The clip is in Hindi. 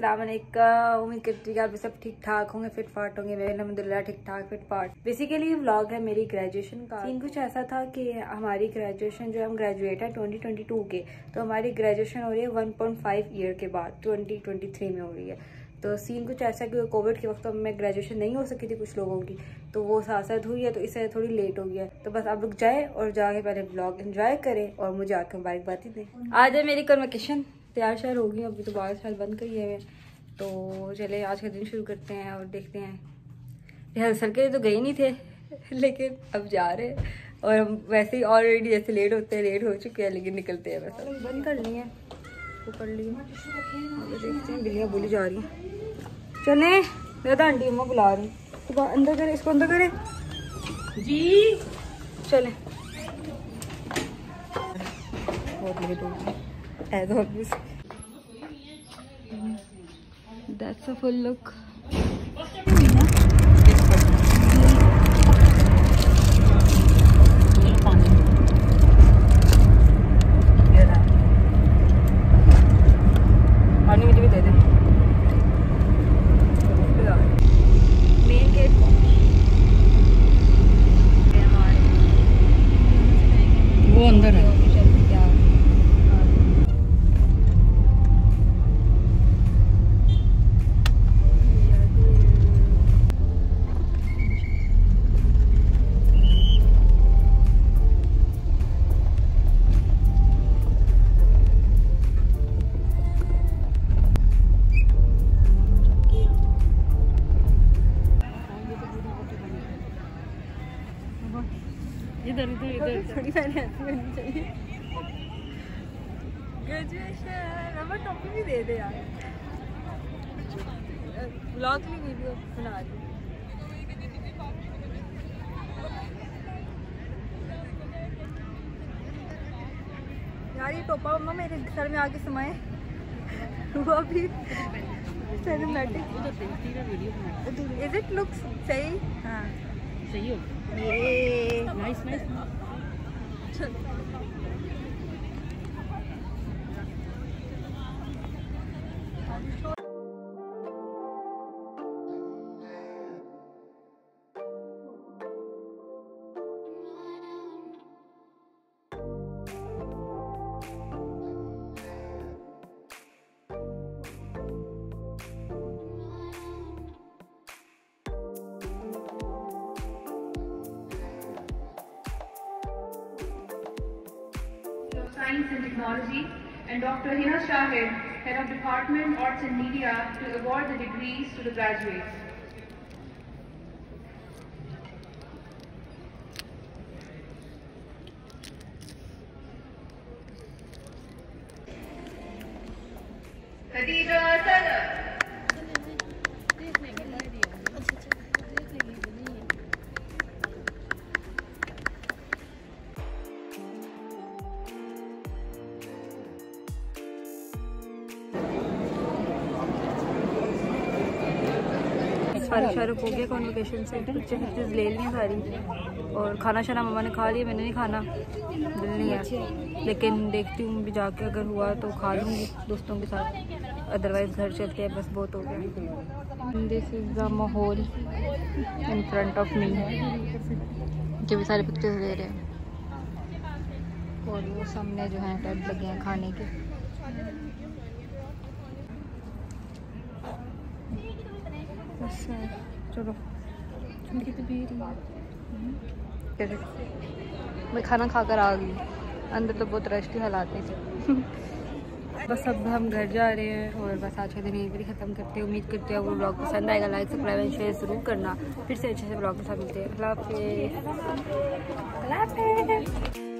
वालेकुम उम्मीद करती आप सब ठीक ठाक होंगे, फिट फाट होंगे। मैं अलहमदिल्ला ठीक ठाक, फिट फाट। बेसिकली व्लॉग है मेरी ग्रेजुएशन का। सीन कुछ ऐसा था कि हमारी ग्रेजुएशन जो हम ग्रेजुएट है 2022 के। तो हमारी ग्रेजुएशन हो रही है 1.5 ईयर के बाद 2023 में हो रही है। तो सीन कुछ ऐसा कि कोविड के वक्त में ग्रेजुएशन नहीं हो सकी थी कुछ लोगों की। तो वो साथ हुई है तो इससे थोड़ी लेट हो गया तो बस आप लोग जाए और जाके पहले ब्लॉग एंजॉय करें और मुझे आके मुबारकबाद दें। आज है मेरी कन्वेकेशन तैयार शार हो गई अभी तो बारह साल बंद करी है। तो चले आज का दिन शुरू करते हैं और देखते हैं। रिहर्सल के तो गए नहीं थे लेकिन अब जा रहे हैं। और हम वैसे ही ऑलरेडी जैसे लेट होते हैं लेट हो चुके हैं लेकिन निकलते हैं वैसे बंद कर लिए वो कर लिए देखते हैं बिल्लियाँ बोली जा रही हैं। चले मैं तो आंटी अम्मा बुला रही तो अंदर करे इसको अंदर करे। जी। चले। बहुत लेट हो गई as always. That's a full look. इधर इधर इधर थोड़ी मैंने ऐसी होनी चाहिए। ग्रेजुएशन नंबर टॉपिक भी दे दे यार। ब्लॉग की वीडियो बना दी यार ये टोपा मम्मा मेरे सर में आके समाए वो अभी सिनेमैटिक इज़ इट लुक्स सही? हाँ। सही हो ये nice nice Science and Technology, and Dr. Hina Shahid, Head of Department Arts and Media, to award the degrees to the graduates. Khadija Sadar. फारिग शाहरुख हो गया कॉन्वोकेशन से, पिक्चर पिक्चर्स ले ली सारी। और खाना शाना मम्मा ने खा लिया, मैंने नहीं खाना। दिल नहीं है। लेकिन देखती हूँ भी जाके अगर हुआ तो खा लूँगी दोस्तों के साथ। अदरवाइज़ घर चलते हैं बस बहुत हो गया। दिस इज़ द माहौल इन फ्रंट ऑफ़ मी जो भी सारे पिक्चर्स ले रहे हैं। और वो सामने जो हैं टेंट लगे हैं खाने के। बस चलो। मैं खाना खाकर आ गई। अंदर तो बहुत रश के हालात थे बस अब हम घर जा रहे हैं और बस आज का दिन यहीं पर ख़त्म करते हैं। उम्मीद करते हैं वो ब्लॉग पसंद आएगा। लाइक सब्सक्राइब एंड शेयर ज़रूर करना। फिर से अच्छे से ब्लॉग के साथ मिलते हैं। अल्लाह हाफिज़।